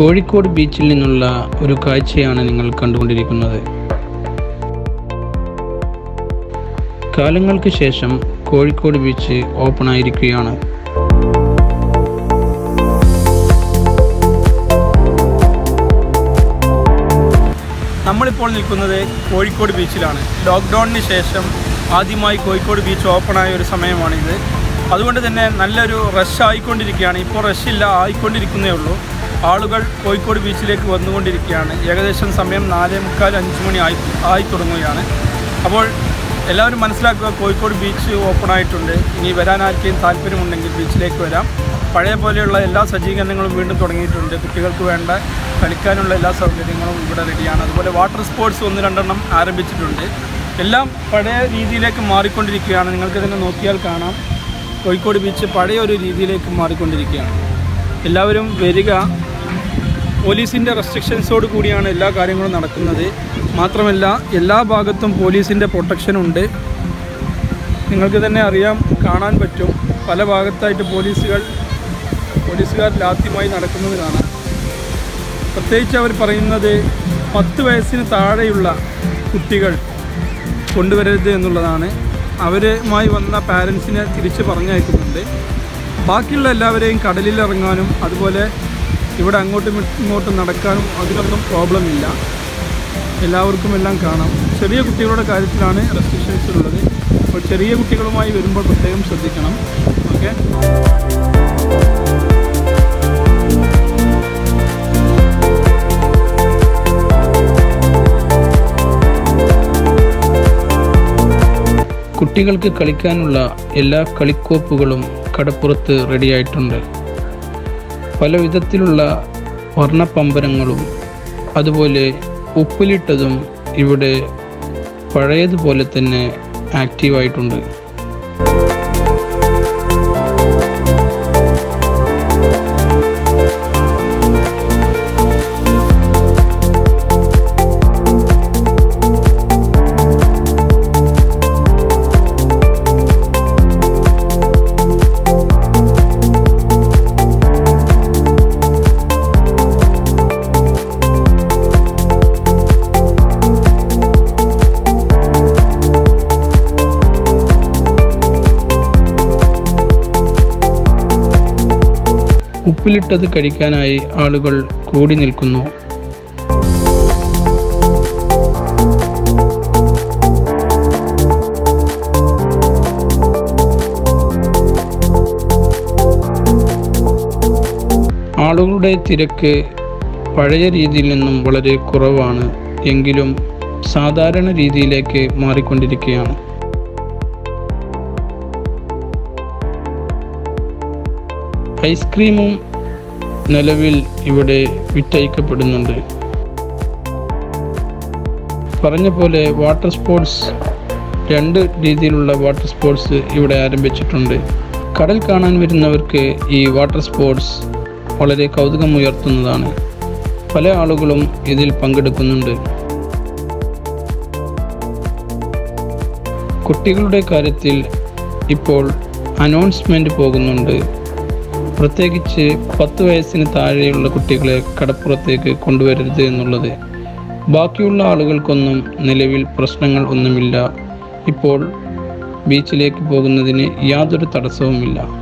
കോഴിക്കോട് ബീച്ചിൽ നിന്നുള്ള ഒരു കാഴ്ചയാണ് നിങ്ങൾ കണ്ടുകൊണ്ടിരിക്കുന്നത്. കാലങ്ങൾക്ക് ശേഷം കോഴിക്കോട് ബീച്ച് ഓപ്പൺ ആയിരിക്കുകയാണ്. നമ്മളിപ്പോൾ നിൽക്കുന്നത് കോഴിക്കോട് ബീച്ചിലാണ്. ലോക്ക്ഡൗണിന് ശേഷം ആദ്യമായി കോഴിക്കോട് ബീച്ച് ഓപ്പൺ ആയ ഒരു സമയമാണിത്. അതുകൊണ്ട് തന്നെ നല്ലൊരു റഷ് ആയിക്കൊണ്ടിരിക്കുകയാണ്. ഇപ്പോൾ റഷ് ഇല്ല ആയിക്കൊണ്ടിരിക്കുന്നേ ഉള്ളൂ. ആളുകൾ കോഴിക്കോട് ബീച്ചിലേക്ക് വന്നുകൊണ്ടിരിക്കുകയാണ്. ഏകദേശം സമയം നാലേ മുക്കാൽ അഞ്ച് മണി ആയി ആയി തുടങ്ങുകയാണ്. അപ്പോൾ എല്ലാവരും മനസ്സിലാക്കുക കോഴിക്കോട് ബീച്ച് ഓപ്പൺ ആയിട്ടുണ്ട്. ഇനി വരാൻ ആർക്കെയും താല്പര്യമുണ്ടെങ്കിൽ ബീച്ചിലേക്ക് വരാം. പഴയ പോലെയുള്ള എല്ലാ സജ്ജീകരണങ്ങളും വീണ്ടും തുടങ്ങിയിട്ടുണ്ട്. കുട്ടികൾക്ക് വേണ്ട കളിക്കാനുള്ള എല്ലാ സൗകര്യങ്ങളും ഇവിടെ റെഡിയാണ് അതുപോലെ വാട്ടർ സ്പോർട്സ് ഒന്ന് രണ്ടെണ്ണം ആരംഭിച്ചിട്ടുണ്ട്. എല്ലാം പഴയ രീതിയിലേക്ക് മാറിക്കൊണ്ടിരിക്കുകയാണ്. നിങ്ങൾക്ക് തന്നെ നോക്കിയാൽ കാണാം. കോഴിക്കോട് ബീച്ച് പഴയ ഒരു രീതിയിലേക്ക് മാറിക്കൊണ്ടിരിക്കുകയാണ്. എല്ലാവരും വരിക. പോലീസിന്റെ റെസ്ട്രിക്ഷൻസോട് കൂടിയാണ് എല്ലാ കാര്യങ്ങളും നടക്കുന്നത്. മാത്രമല്ല എല്ലാ ഭാഗത്തും പോലീസിന്റെ പ്രൊട്ടക്ഷൻ ഉണ്ട്. നിങ്ങൾക്ക് തന്നെ അറിയാം കാണാൻ പറ്റും. പല ഭാഗത്തായിട്ട് പോലീസുകൾ പോലീസുകാർ ലാത്യമായി നടക്കുന്നത് കാണാം പ്രത്യേകിച്ച് അവർ പറയുന്നത് പത്ത് വയസ്സിന് താഴെയുള്ള കുട്ടികൾ കൊണ്ടുവരരുത് എന്നുള്ളതാണ്. അവരുമായി വന്ന പാരൻസിനെ തിരിച്ച് പറഞ്ഞയക്കുന്നുണ്ട്. ബാക്കിയുള്ള എല്ലാവരെയും കടലിൽ ഇറങ്ങാനും അതുപോലെ ഇവിടെ അങ്ങോട്ടും ഇങ്ങോട്ടും നടക്കാനും അതിനൊന്നും പ്രോബ്ലം ഇല്ല. എല്ലാവർക്കും എല്ലാം കാണാം. ചെറിയ കുട്ടികളുടെ കാര്യത്തിലാണ് റെസ്ട്രിക്ഷൻസ് ഉള്ളത്. അപ്പോൾ ചെറിയ കുട്ടികളുമായി വരുമ്പോൾ പ്രത്യേകം ശ്രദ്ധിക്കണം. ഓക്കെ കുട്ടികൾക്ക് കളിക്കാനുള്ള എല്ലാ കളിക്കോപ്പുകളും കടപ്പുറത്ത് റെഡിയായിട്ടുണ്ട് പല വിധത്തിലുള്ള വർണപ്പമ്പരങ്ങളും അതുപോലെ ഉപ്പിലിട്ടതും ഇവിടെ പഴയതുപോലെ തന്നെ ആക്റ്റീവായിട്ടുണ്ട് ഉപ്പിലിട്ടത് കഴിക്കാനായി ആളുകൾ കൂടി നിൽക്കുന്നു. ആളുകളുടെ തിരക്ക് പഴയ രീതിയിൽ നിന്നും വളരെ കുറവാണ്. എങ്കിലും സാധാരണ രീതിയിലേക്ക് മാറിക്കൊണ്ടിരിക്കുകയാണ്. ഐസ്ക്രീമും നിലവിൽ ഇവിടെ വിറ്റയക്കപ്പെടുന്നുണ്ട് പറഞ്ഞ പോലെ വാട്ടർ സ്പോർട്സ് രണ്ട് രീതിയിലുള്ള വാട്ടർ സ്പോർട്സ് ഇവിടെ ആരംഭിച്ചിട്ടുണ്ട്. കടൽ കാണാൻ വരുന്നവർക്ക് ഈ വാട്ടർ സ്പോർട്സ് വളരെ കൗതുകമുയർത്തുന്നതാണ്. പല ആളുകളും ഇതിൽ പങ്കെടുക്കുന്നുണ്ട്. കുട്ടികളുടെ കാര്യത്തിൽ ഇപ്പോൾ അനൗൺസ്മെന്റ് പോകുന്നുണ്ട്. പ്രത്യേകിച്ച് പത്ത് വയസ്സിന് താഴെയുള്ള കുട്ടികളെ കടപ്പുറത്തേക്ക് കൊണ്ടുവരരുത് എന്നുള്ളത്. ബാക്കിയുള്ള ആളുകൾക്കൊന്നും നിലവിൽ പ്രശ്നങ്ങൾ ഒന്നുമില്ല. ഇപ്പോൾ ബീച്ചിലേക്ക് പോകുന്നതിന് യാതൊരു തടസ്സവുമില്ല.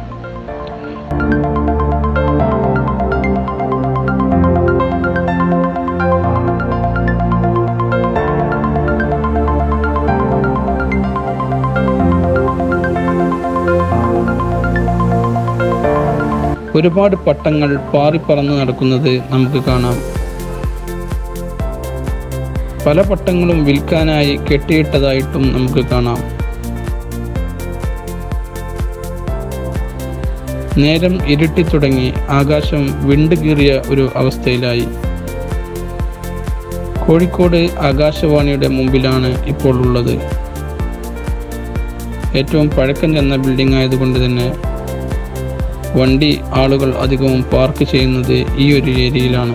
ഒരുപാട് പട്ടങ്ങൾ പാറിപ്പറന്ന് നടക്കുന്നത് നമുക്ക് കാണാം. പല പട്ടങ്ങളും വിൽക്കാനായി കെട്ടിയിട്ടതായിട്ടും നമുക്ക് കാണാം. നേരം ഇരുട്ടി തുടങ്ങി ആകാശം വിണ്ടുകീറിയ ഒരു അവസ്ഥയിലായി. കോഴിക്കോട് ആകാശവാണിയുടെ മുമ്പിലാണ് ഇപ്പോൾ ഉള്ളത്. ഏറ്റവും പഴക്കം ചെന്ന ബിൽഡിംഗ് ആയതുകൊണ്ട് തന്നെ വണ്ടി ആളുകൾ അധികവും പാർക്ക് ചെയ്യുന്നത് ഈ ഒരു ഏരിയയിലാണ്.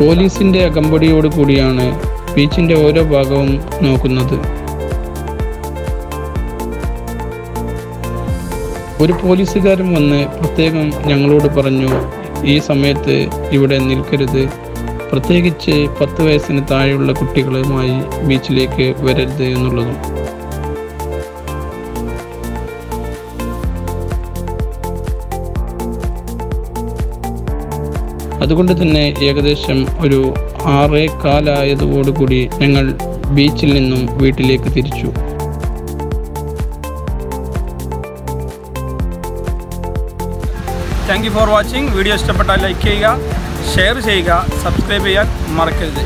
പോലീസിന്റെ അകമ്പടിയോട് കൂടിയാണ് ബീച്ചിന്റെ ഓരോ ഭാഗവും നോക്കുന്നത്. ഒരു പോലീസുകാരൻ വന്ന് പ്രത്യേകം ഞങ്ങളോട് പറഞ്ഞു ഈ സമയത്ത് ഇവിടെ നിൽക്കരുത്. പ്രത്യേകിച്ച് പത്ത് വയസ്സിന് താഴെയുള്ള കുട്ടികളുമായി ബീച്ചിലേക്ക് വരരുത് എന്നുള്ളതും. അതുകൊണ്ട് തന്നെ ഏകദേശം ഒരു ആറേ കാലായതോടുകൂടി ഞങ്ങൾ ബീച്ചിൽ നിന്നും വീട്ടിലേക്ക് തിരിച്ചു. Thank you for watching video ഇഷ്ടപ്പെട്ടാൽ ലൈക്ക് ചെയ്യുക. ഷെയർ ചെയ്യുക സബ്സ്ക്രൈബ് ചെയ്യാൻ മറക്കരുത്.